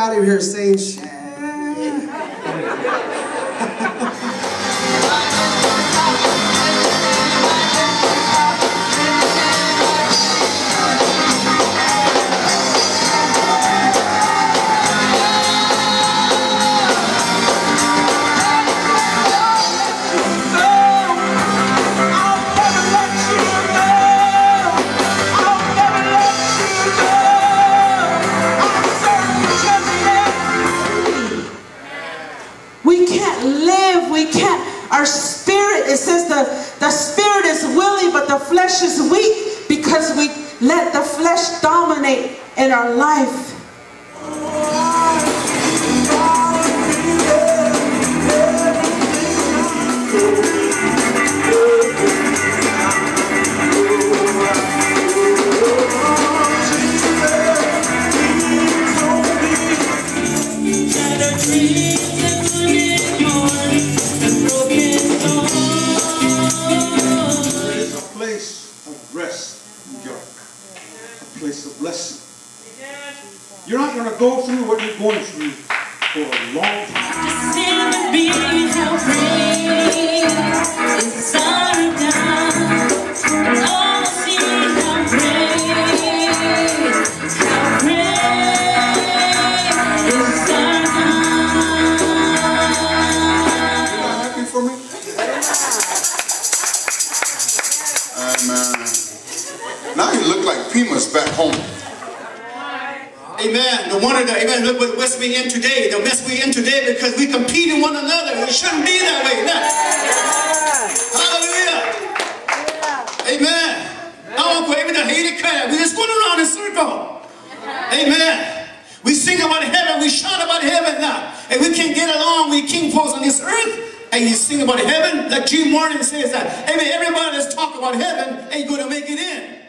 out of here saying, shit. We can't. Our spirit, it says the, the spirit is willing, but the flesh is weak because we let the flesh dominate in our life. Place of blessing. You're not going to go through what you're going through for a long time. You not Pimas back home. Amen. No wonder that, amen, look what mess we in today. The mess we in today because we compete in one another. It shouldn't be that way. Amen. Hallelujah. Amen. I want to even the hated crowd. We just going around in circle. Amen. We sing about heaven. We shout about heaven now. And we can't get along. We king folks on this earth. And you sing about heaven. Like Jim Morton says that. Amen. Everybody that's talking about heaven ain't going to make it in.